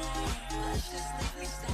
Let's just leave me stay